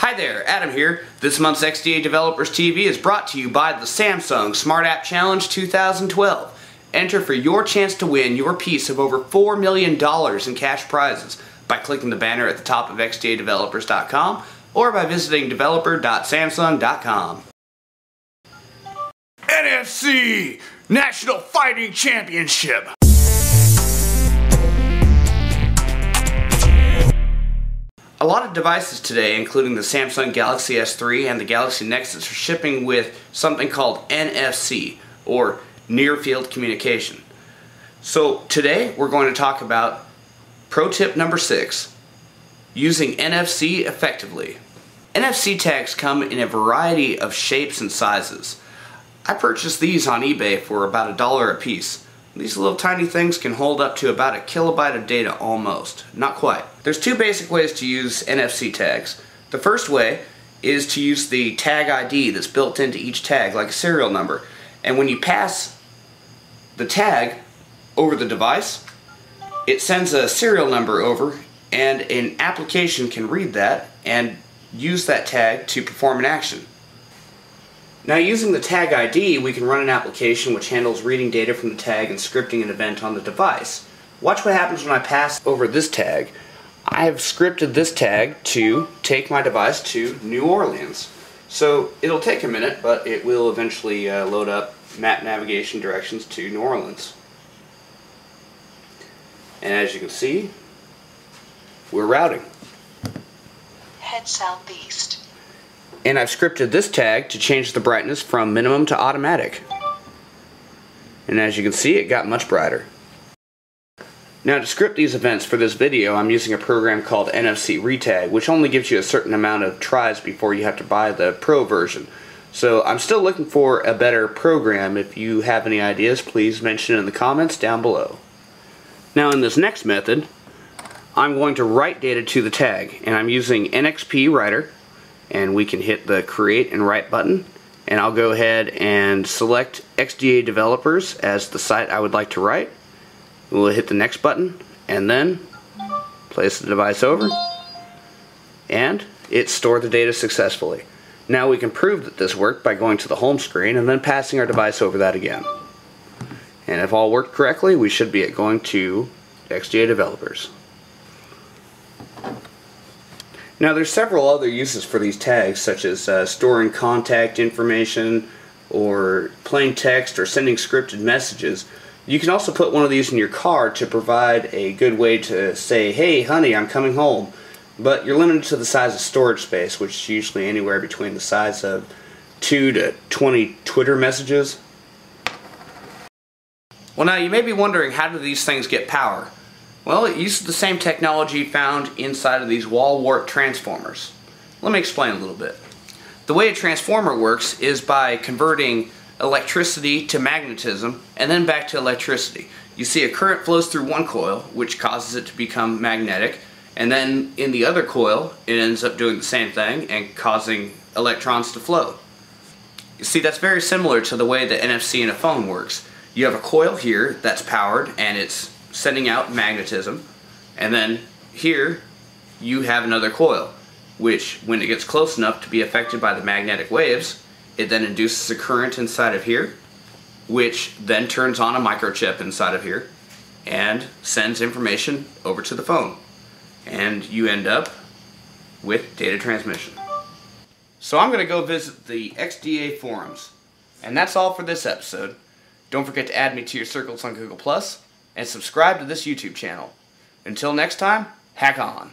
Hi there, Adam here. This month's XDA Developers TV is brought to you by the Samsung Smart App Challenge 2012. Enter for your chance to win your piece of over $4 million in cash prizes by clicking the banner at the top of xdadevelopers.com or by visiting developer.samsung.com. NFC National Fighting Championship. A lot of devices today, including the Samsung Galaxy S3 and the Galaxy Nexus, are shipping with something called NFC, or Near Field Communication. So today we're going to talk about pro tip number six, using NFC effectively. NFC tags come in a variety of shapes and sizes. I purchased these on eBay for about a dollar a piece. These little tiny things can hold up to about a kilobyte of data almost. Not quite. There's two basic ways to use NFC tags. The first way is to use the tag ID that's built into each tag, like a serial number. And when you pass the tag over the device, it sends a serial number over and an application can read that and use that tag to perform an action. Now using the tag ID, we can run an application which handles reading data from the tag and scripting an event on the device. Watch what happens when I pass over this tag. I have scripted this tag to take my device to New Orleans. So it'll take a minute, but it will eventually uh, load up map navigation directions to New Orleans. And as you can see, we're routing. Head southeast and I've scripted this tag to change the brightness from minimum to automatic. And as you can see, it got much brighter. Now to script these events for this video, I'm using a program called NFC Retag, which only gives you a certain amount of tries before you have to buy the Pro version. So I'm still looking for a better program. If you have any ideas, please mention it in the comments down below. Now in this next method, I'm going to write data to the tag, and I'm using NXP Writer, and we can hit the create and write button. And I'll go ahead and select XDA developers as the site I would like to write. We'll hit the next button and then place the device over. And it stored the data successfully. Now we can prove that this worked by going to the home screen and then passing our device over that again. And if all worked correctly we should be at going to XDA developers now there's several other uses for these tags such as uh, storing contact information or plain text or sending scripted messages. You can also put one of these in your car to provide a good way to say, hey honey, I'm coming home. But you're limited to the size of storage space, which is usually anywhere between the size of 2 to 20 Twitter messages. Well now you may be wondering how do these things get power? Well, it uses the same technology found inside of these wall wart transformers. Let me explain a little bit. The way a transformer works is by converting electricity to magnetism and then back to electricity. You see a current flows through one coil which causes it to become magnetic and then in the other coil it ends up doing the same thing and causing electrons to flow. You see that's very similar to the way the NFC in a phone works. You have a coil here that's powered and it's sending out magnetism, and then here you have another coil, which when it gets close enough to be affected by the magnetic waves, it then induces a current inside of here, which then turns on a microchip inside of here and sends information over to the phone. And you end up with data transmission. So I'm going to go visit the XDA forums. And that's all for this episode. Don't forget to add me to your circles on Google Plus and subscribe to this YouTube channel. Until next time, hack on.